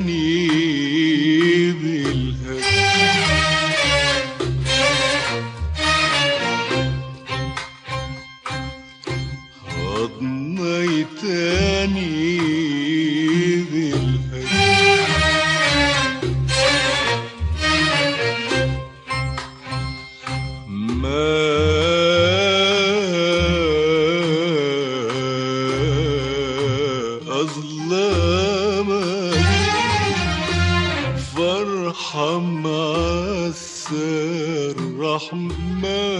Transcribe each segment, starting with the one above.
你。الرحمن.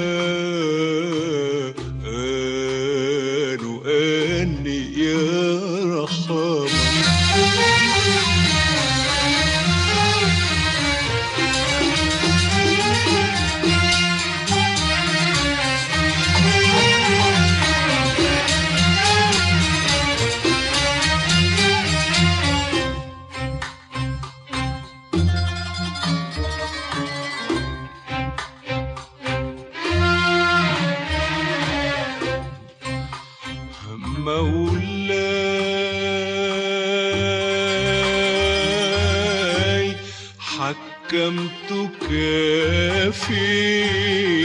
مولاي حكمتك في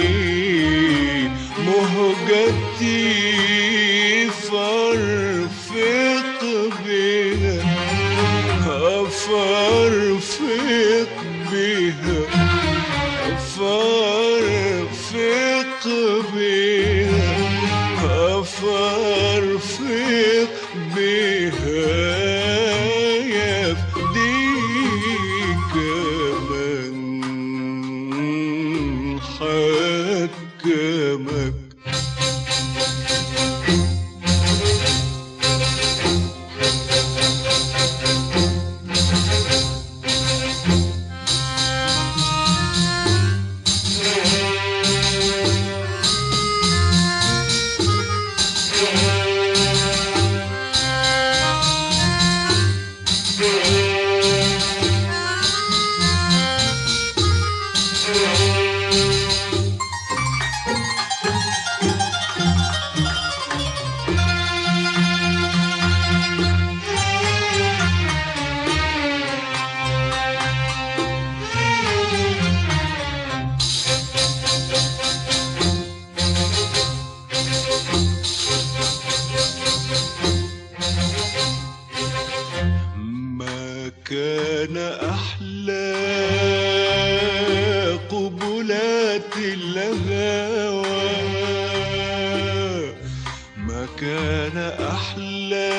كان أحلى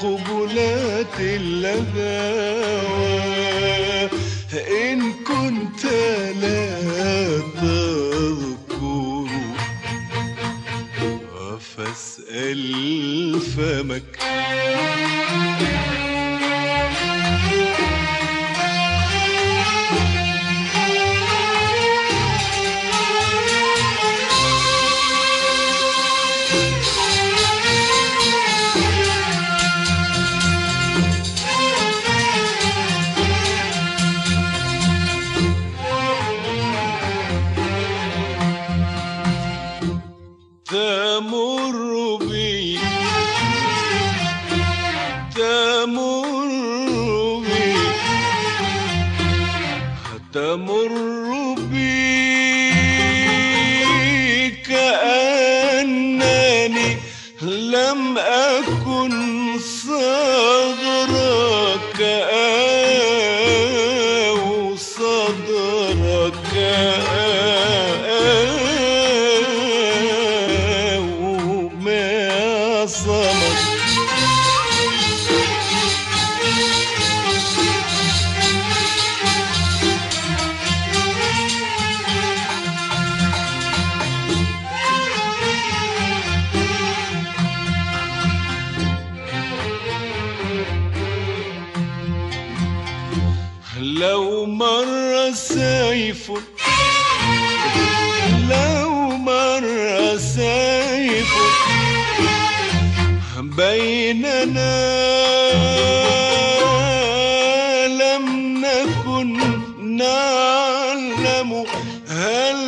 قبلات الهوى إن كنت لا تذكر فاسأل فمك. تمر سيف. لو مر سيف. بيننا لم نكن نعلم هل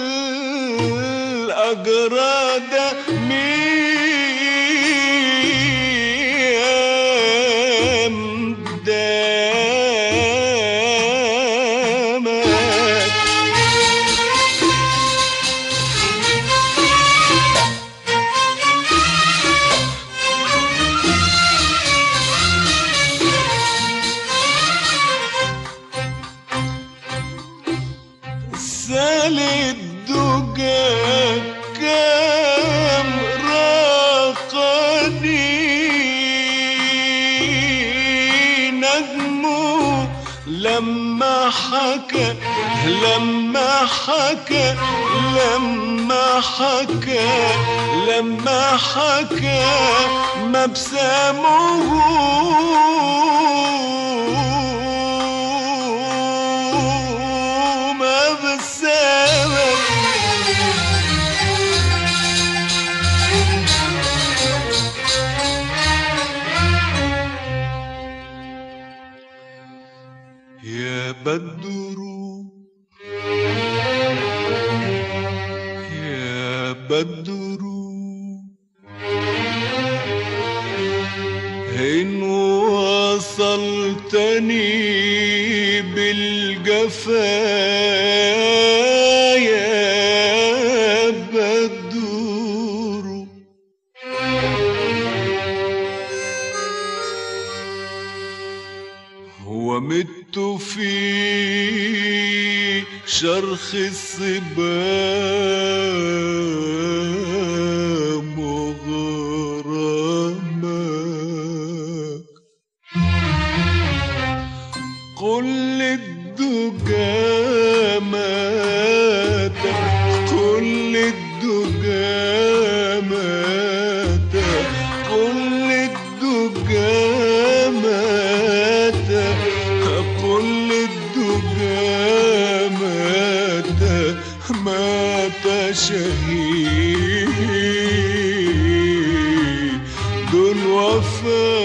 أجراد ميم لما حكى لما حكى لما حكى لما حكى مبسمه بدر يا بدر. إن وصلتني بالجفا شرخ الصبام شهيد الوفا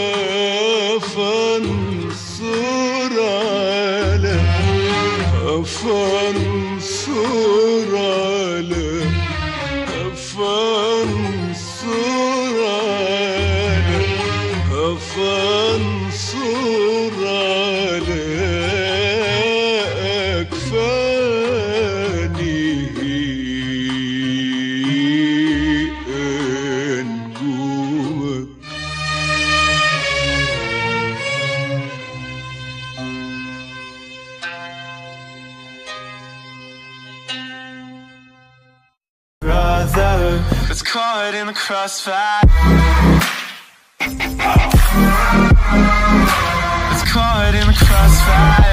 فانصر على فانصر brother was caught in the crossfire. Was caught in the crossfire.